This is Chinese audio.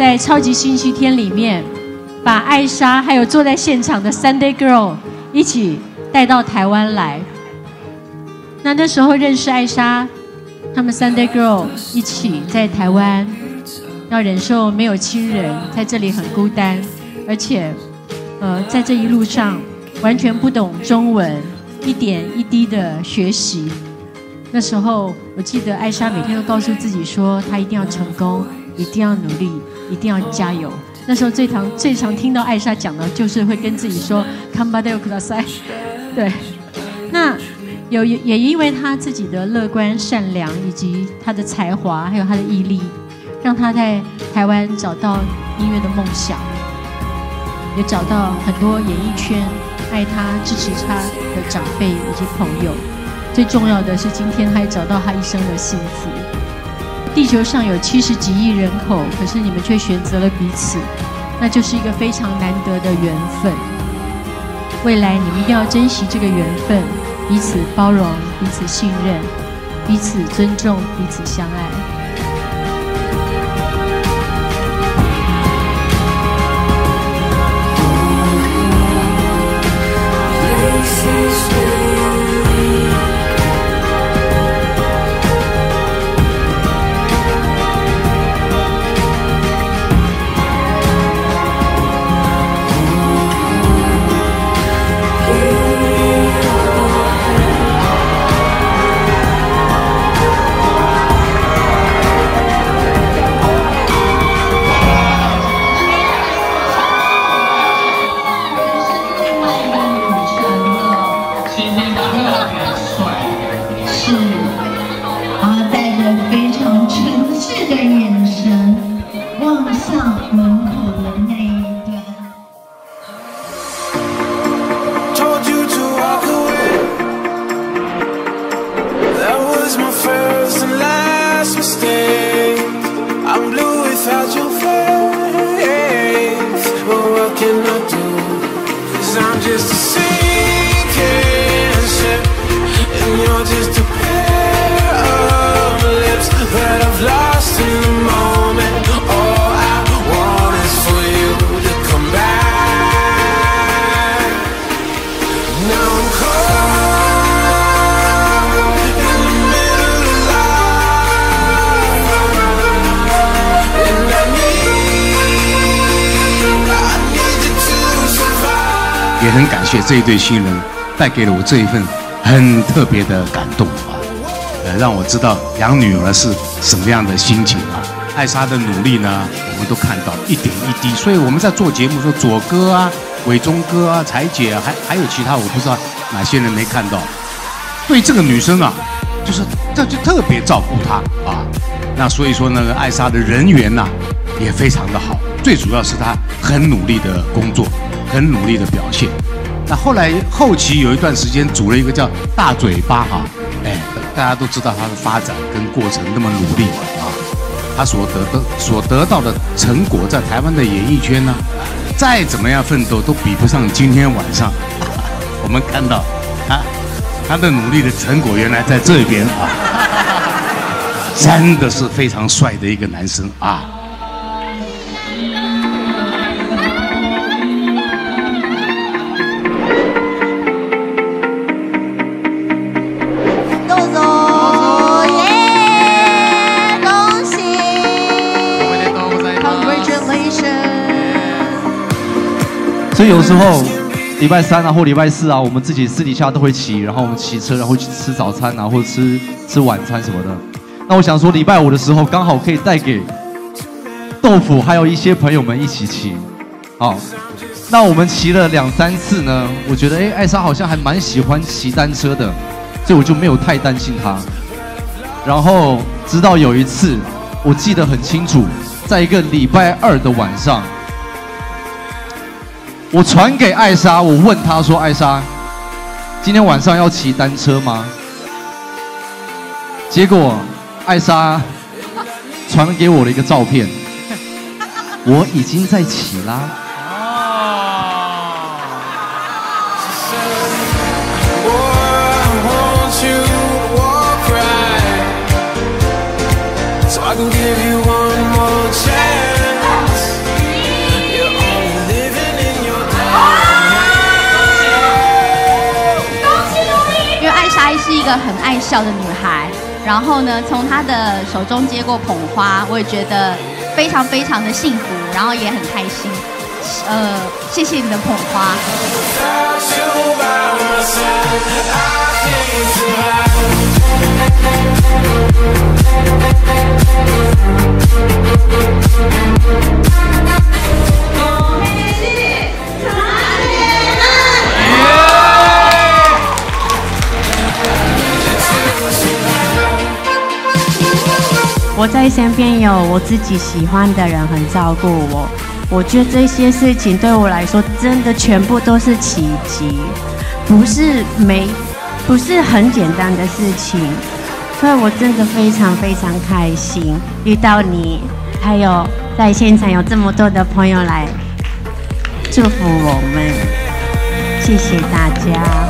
在超级星期天里面，把艾莎还有坐在现场的 Sunday Girl 一起带到台湾来。那那时候认识艾莎，他们 Sunday Girl 一起在台湾，要忍受没有亲人，在这里很孤单，而且，呃，在这一路上完全不懂中文，一点一滴的学习。那时候我记得艾莎每天都告诉自己说，她一定要成功，一定要努力，一定要加油。那时候最常最常听到艾莎讲的，就是会跟自己说 “Come back, o k s 对，那。有也因为他自己的乐观、善良，以及他的才华，还有他的毅力，让他在台湾找到音乐的梦想，也找到很多演艺圈爱他、支持他的长辈以及朋友。最重要的是，今天他也找到他一生的幸福。地球上有七十几亿人口，可是你们却选择了彼此，那就是一个非常难得的缘分。未来你们一定要珍惜这个缘分。彼此包容，彼此信任，彼此尊重，彼此相爱。without your face But what can I do? i I'm just a sinking ship And you're just a 很感谢这一对新人带给了我这一份很特别的感动啊，呃，让我知道养女儿是什么样的心情啊。艾莎的努力呢，我们都看到一点一滴。所以我们在做节目说左哥啊、伟忠哥啊、彩姐啊，还还有其他我不知道哪些人没看到。对这个女生啊，就是这就特别照顾她啊。那所以说那个艾莎的人缘呐也非常的好，最主要是她很努力的工作。很努力的表现，那后来后期有一段时间组了一个叫大嘴巴哈，哎，大家都知道他的发展跟过程那么努力啊，他所得的所得到的成果在台湾的演艺圈呢，再怎么样奋斗都比不上今天晚上。我们看到啊他的努力的成果原来在这边啊，真的是非常帅的一个男生啊。所以有时候礼拜三啊或礼拜四啊，我们自己私底下都会骑，然后我们骑车，然后去吃早餐啊，或者吃吃晚餐什么的。那我想说，礼拜五的时候刚好可以带给豆腐还有一些朋友们一起骑。好，那我们骑了两三次呢，我觉得哎，艾莎好像还蛮喜欢骑单车的，所以我就没有太担心她。然后直到有一次，我记得很清楚，在一个礼拜二的晚上。我传给艾莎，我问她说：“艾莎，今天晚上要骑单车吗？”结果艾莎传给我的一个照片，我已经在骑啦。是一个很爱笑的女孩。然后呢，从她的手中接过捧花，我也觉得非常非常的幸福，然后也很开心。呃，谢谢你的捧花。我在身边有我自己喜欢的人，很照顾我。我觉得这些事情对我来说，真的全部都是奇迹，不是没，不是很简单的事情。所以我真的非常非常开心遇到你，还有在现场有这么多的朋友来祝福我们，谢谢大家。